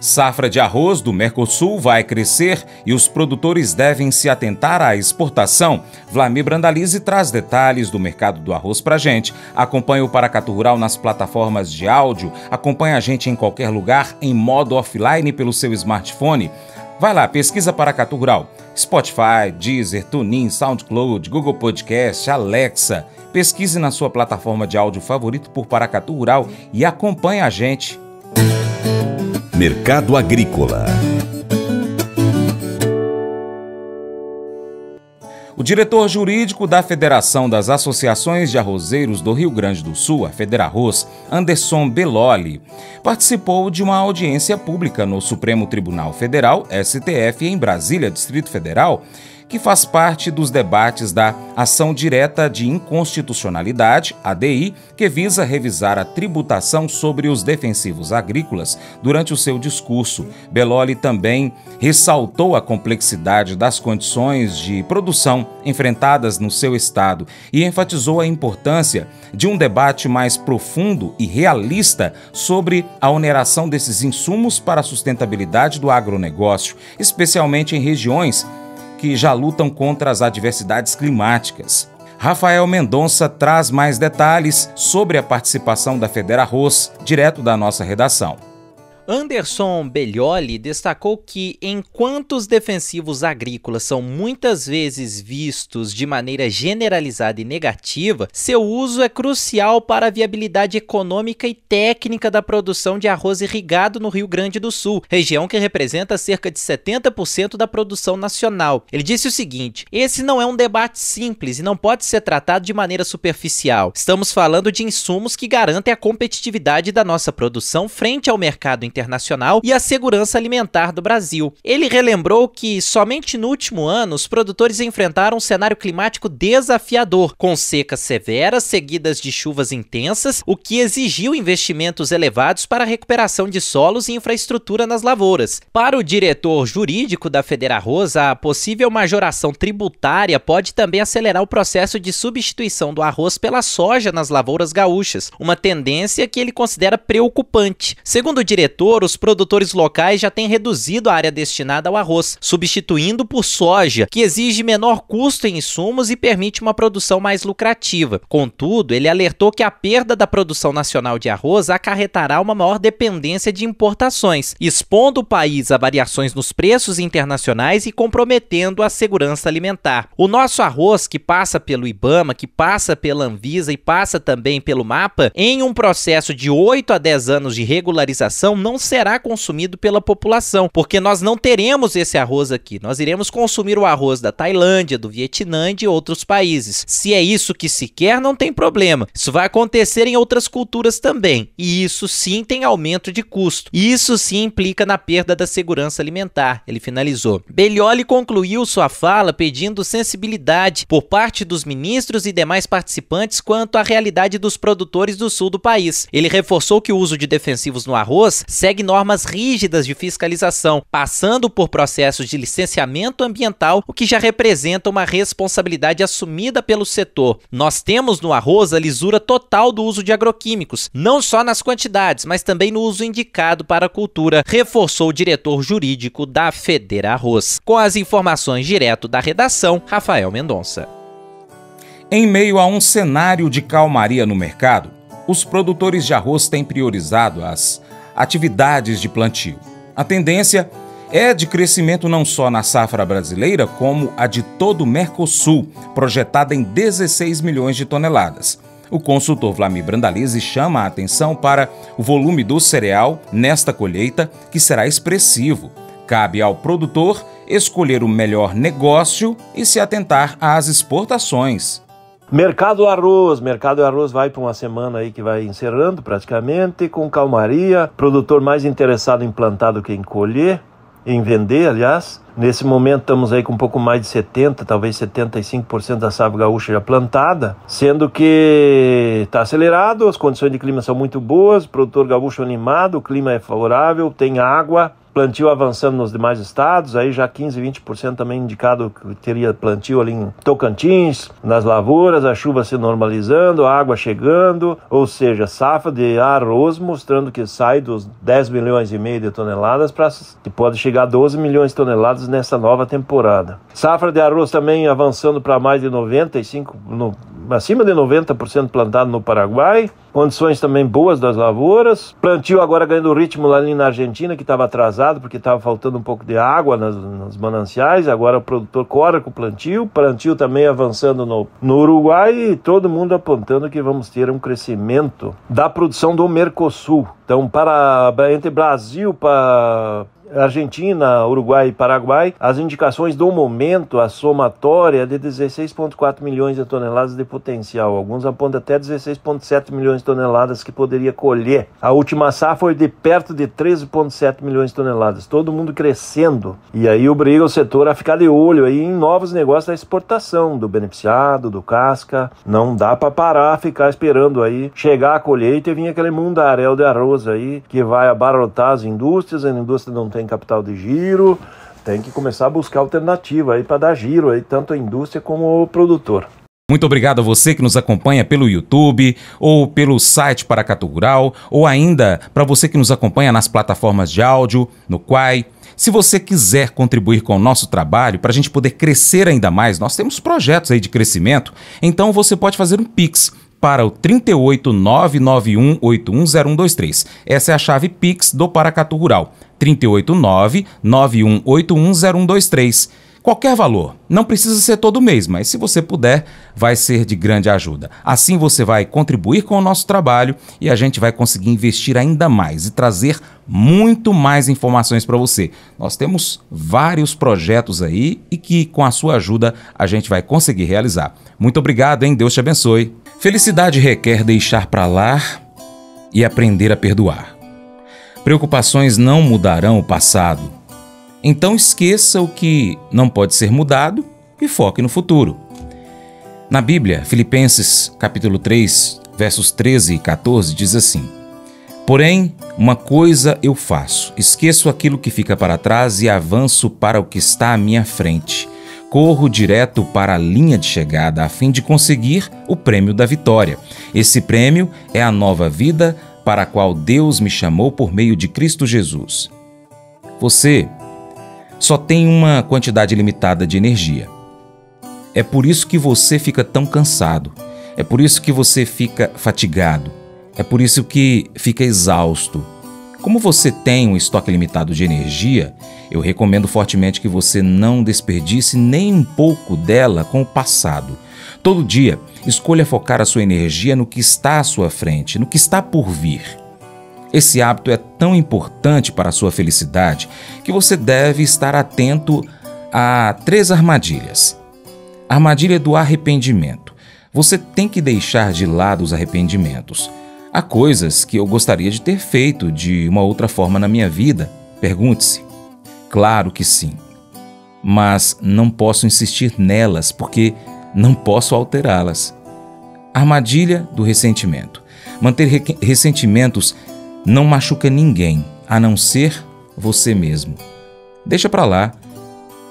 Safra de arroz do Mercosul vai crescer e os produtores devem se atentar à exportação. Vlamir Brandalize traz detalhes do mercado do arroz pra gente. Acompanhe o Paracatu Rural nas plataformas de áudio. Acompanhe a gente em qualquer lugar em modo offline pelo seu smartphone. Vai lá, pesquisa Paracatu Rural. Spotify, Deezer, TuneIn, SoundCloud, Google Podcast, Alexa. Pesquise na sua plataforma de áudio favorito por Paracatu Rural e acompanhe a gente. Mercado Agrícola. O diretor jurídico da Federação das Associações de Arrozeiros do Rio Grande do Sul, a Federarroz, Anderson Beloli, participou de uma audiência pública no Supremo Tribunal Federal, STF, em Brasília, Distrito Federal, que faz parte dos debates da Ação Direta de Inconstitucionalidade, ADI, que visa revisar a tributação sobre os defensivos agrícolas. Durante o seu discurso, Beloli também ressaltou a complexidade das condições de produção enfrentadas no seu estado e enfatizou a importância de um debate mais profundo e realista sobre a oneração desses insumos para a sustentabilidade do agronegócio, especialmente em regiões que já lutam contra as adversidades climáticas. Rafael Mendonça traz mais detalhes sobre a participação da Federa Arroz, direto da nossa redação. Anderson Bellioli destacou que, enquanto os defensivos agrícolas são muitas vezes vistos de maneira generalizada e negativa, seu uso é crucial para a viabilidade econômica e técnica da produção de arroz irrigado no Rio Grande do Sul, região que representa cerca de 70% da produção nacional. Ele disse o seguinte: esse não é um debate simples e não pode ser tratado de maneira superficial. Estamos falando de insumos que garantem a competitividade da nossa produção frente ao mercado internacional internacional e a segurança alimentar do Brasil. Ele relembrou que somente no último ano os produtores enfrentaram um cenário climático desafiador, com secas severas seguidas de chuvas intensas, o que exigiu investimentos elevados para a recuperação de solos e infraestrutura nas lavouras. Para o diretor jurídico da Federarroz, a possível majoração tributária pode também acelerar o processo de substituição do arroz pela soja nas lavouras gaúchas, uma tendência que ele considera preocupante. Segundo o diretor, os produtores locais já têm reduzido a área destinada ao arroz, substituindo por soja, que exige menor custo em insumos e permite uma produção mais lucrativa. Contudo, ele alertou que a perda da produção nacional de arroz acarretará uma maior dependência de importações, expondo o país a variações nos preços internacionais e comprometendo a segurança alimentar. O nosso arroz, que passa pelo IBAMA, que passa pela Anvisa e passa também pelo MAPA, em um processo de 8 a 10 anos de regularização, não será consumido pela população, porque nós não teremos esse arroz aqui. Nós iremos consumir o arroz da Tailândia, do Vietnã e de outros países. Se é isso que se quer, não tem problema. Isso vai acontecer em outras culturas também. E isso sim tem aumento de custo. Isso sim implica na perda da segurança alimentar. Ele finalizou. Bellioli concluiu sua fala pedindo sensibilidade por parte dos ministros e demais participantes quanto à realidade dos produtores do sul do país. Ele reforçou que o uso de defensivos no arroz segue normas rígidas de fiscalização, passando por processos de licenciamento ambiental, o que já representa uma responsabilidade assumida pelo setor. Nós temos no arroz a lisura total do uso de agroquímicos, não só nas quantidades, mas também no uso indicado para a cultura, reforçou o diretor jurídico da Federa Arroz. Com as informações direto da redação, Rafael Mendonça. Em meio a um cenário de calmaria no mercado, os produtores de arroz têm priorizado as atividades de plantio. A tendência é de crescimento não só na safra brasileira, como a de todo o Mercosul, projetada em 16 milhões de toneladas. O consultor Vlamir Brandalize chama a atenção para o volume do cereal nesta colheita, que será expressivo. Cabe ao produtor escolher o melhor negócio e se atentar às exportações. Mercado Arroz, Mercado Arroz vai para uma semana aí que vai encerrando praticamente, com calmaria, produtor mais interessado em plantar do que em colher, em vender, aliás. Nesse momento estamos aí com um pouco mais de 70, talvez 75% da safra gaúcha já plantada, sendo que está acelerado, as condições de clima são muito boas, produtor gaúcho animado, o clima é favorável, tem água, plantio avançando nos demais estados, aí já 15, 20% também indicado que teria plantio ali em Tocantins, nas lavouras, a chuva se normalizando, a água chegando, ou seja, safra de arroz mostrando que sai dos 10 milhões e meio de toneladas para que pode chegar a 12 milhões de toneladas nessa nova temporada. Safra de arroz também avançando para mais de 95, no, acima de 90% plantado no Paraguai condições também boas das lavouras. Plantio agora ganhando ritmo lá na Argentina, que estava atrasado porque estava faltando um pouco de água nas, nas, mananciais. Agora o produtor corre com o plantio. Plantio também avançando no, no Uruguai e todo mundo apontando que vamos ter um crescimento da produção do Mercosul. Então, para entre Brasil, para Argentina, Uruguai e Paraguai, as indicações do momento, a somatória de 16,4 milhões de toneladas de potencial. Alguns apontam até 16,7 milhões de toneladas que poderia colher. A última safra foi de perto de 13,7 milhões de toneladas. Todo mundo crescendo. E aí obriga o setor a ficar de olho aí em novos negócios da exportação, do beneficiado, do casca. Não dá para parar, ficar esperando aí chegar a colheita e vir aquele mundaréu de arroz aí que vai abarrotar as indústrias, a indústria não tem tem capital de giro, tem que começar a buscar alternativa aí para dar giro aí tanto a indústria como o produtor. Muito obrigado a você que nos acompanha pelo YouTube ou pelo site Paracatu Rural ou ainda para você que nos acompanha nas plataformas de áudio, no Quai. Se você quiser contribuir com o nosso trabalho para a gente poder crescer ainda mais, nós temos projetos aí de crescimento, então você pode fazer um Pix para o 38991810123. Essa é a chave Pix do Paracatu Rural. 38991810123. Qualquer valor, não precisa ser todo mês, mas se você puder, vai ser de grande ajuda. Assim você vai contribuir com o nosso trabalho e a gente vai conseguir investir ainda mais e trazer muito mais informações para você. Nós temos vários projetos aí e que com a sua ajuda a gente vai conseguir realizar. Muito obrigado, hein? Deus te abençoe. Felicidade requer deixar para lá e aprender a perdoar. Preocupações não mudarão o passado. Então esqueça o que não pode ser mudado e foque no futuro. Na Bíblia, Filipenses capítulo 3, versos 13 e 14 diz assim: Porém, uma coisa eu faço: esqueço aquilo que fica para trás e avanço para o que está à minha frente corro direto para a linha de chegada a fim de conseguir o prêmio da vitória. Esse prêmio é a nova vida para a qual Deus me chamou por meio de Cristo Jesus. Você só tem uma quantidade limitada de energia. É por isso que você fica tão cansado. É por isso que você fica fatigado. É por isso que fica exausto. Como você tem um estoque limitado de energia, eu recomendo fortemente que você não desperdice nem um pouco dela com o passado. Todo dia, escolha focar a sua energia no que está à sua frente, no que está por vir. Esse hábito é tão importante para a sua felicidade que você deve estar atento a três armadilhas. armadilha do arrependimento. Você tem que deixar de lado os arrependimentos. Há coisas que eu gostaria de ter feito de uma outra forma na minha vida. Pergunte-se. Claro que sim. Mas não posso insistir nelas porque não posso alterá-las. Armadilha do ressentimento. Manter re ressentimentos não machuca ninguém, a não ser você mesmo. Deixa para lá,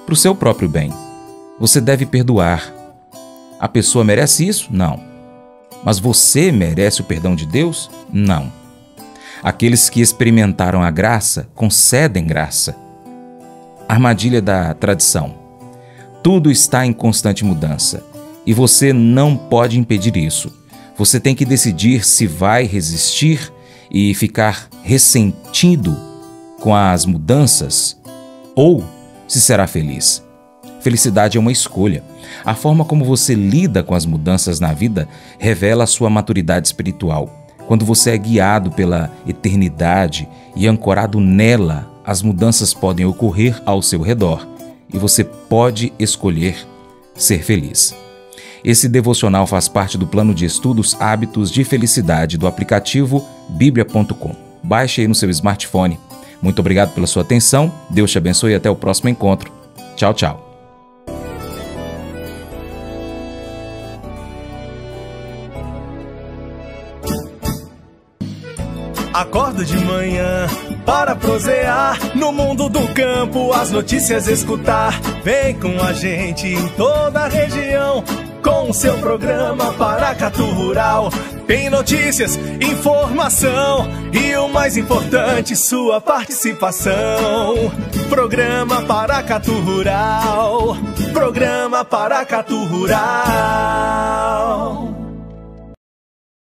para o seu próprio bem. Você deve perdoar. A pessoa merece isso? Não. Mas você merece o perdão de Deus? Não. Aqueles que experimentaram a graça concedem graça armadilha da tradição. Tudo está em constante mudança e você não pode impedir isso. Você tem que decidir se vai resistir e ficar ressentido com as mudanças ou se será feliz. Felicidade é uma escolha. A forma como você lida com as mudanças na vida revela a sua maturidade espiritual. Quando você é guiado pela eternidade e ancorado nela, as mudanças podem ocorrer ao seu redor e você pode escolher ser feliz. Esse devocional faz parte do plano de estudos Hábitos de Felicidade do aplicativo bíblia.com. Baixe aí no seu smartphone. Muito obrigado pela sua atenção. Deus te abençoe e até o próximo encontro. Tchau, tchau. De manhã para prosear no mundo do campo, as notícias escutar. Vem com a gente em toda a região com seu programa Paracatu Rural. Tem notícias, informação e o mais importante, sua participação. Programa Paracatu Rural. Programa Paracatu Rural.